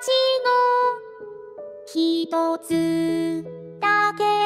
ちの一つだけ。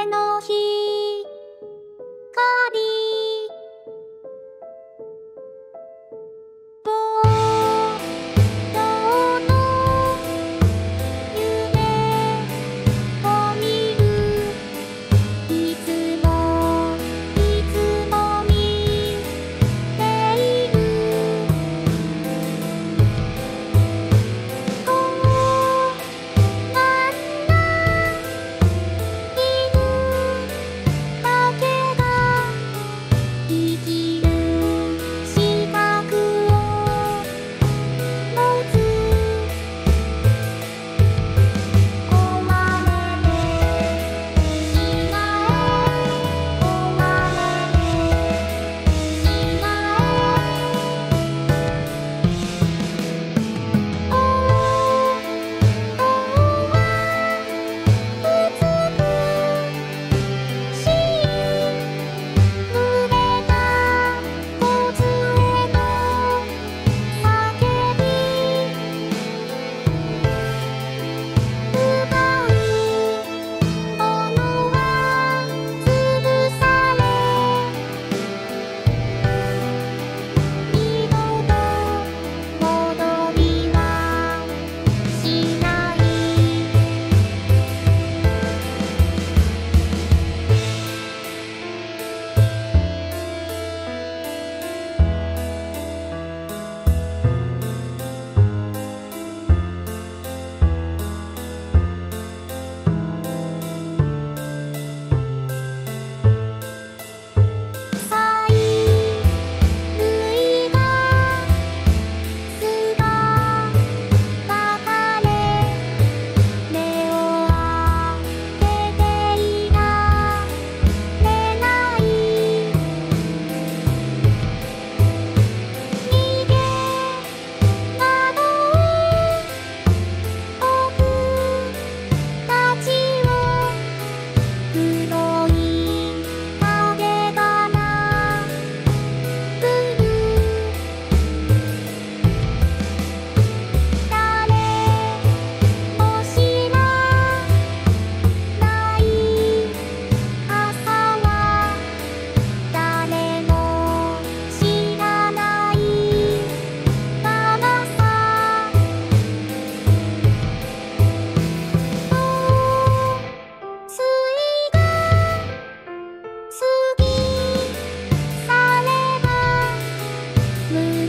blue.